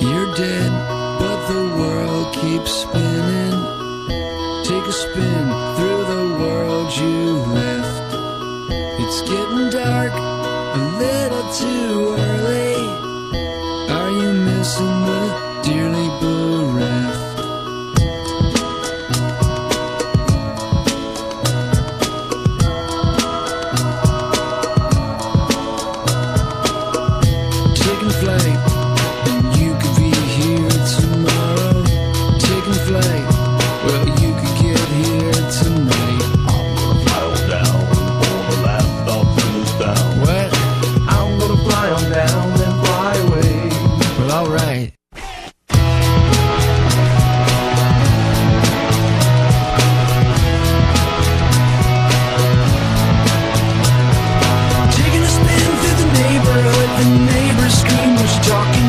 You're dead, but the world keeps spinning. Take a spin through the world you left. It's getting dark, a little too early. talking